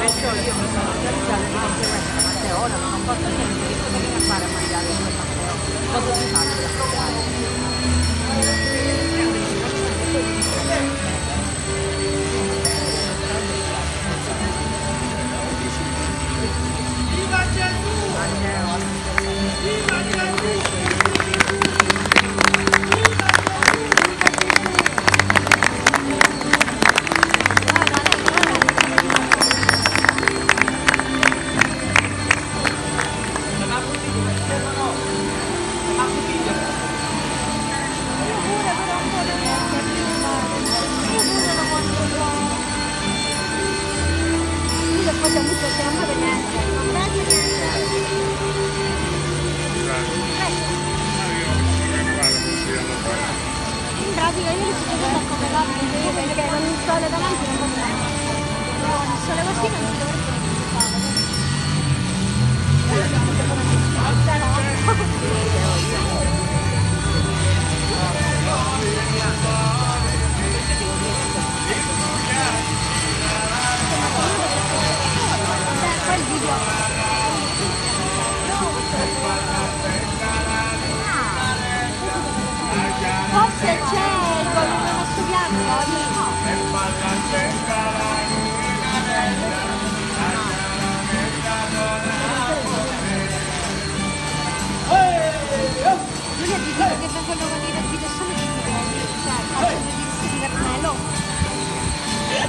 Perciò io mi sono organizzata durante ore, non posso sentire cosa devo fare a mangiare questa cosa si fa それは好きのん。